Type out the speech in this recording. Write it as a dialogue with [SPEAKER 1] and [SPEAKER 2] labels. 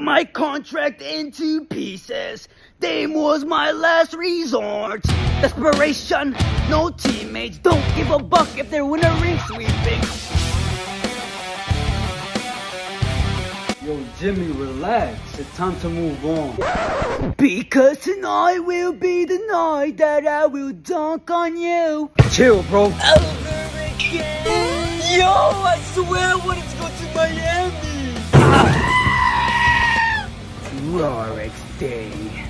[SPEAKER 1] my contract into pieces. Dame was my last resort. Desperation, no teammates, don't give a buck if they're winner ring sweeping.
[SPEAKER 2] Yo, Jimmy, relax. It's time to move on.
[SPEAKER 1] Because tonight will be the night that I will dunk on you.
[SPEAKER 2] Chill, bro.
[SPEAKER 1] Over again. Yo, I swear I Rorex Day.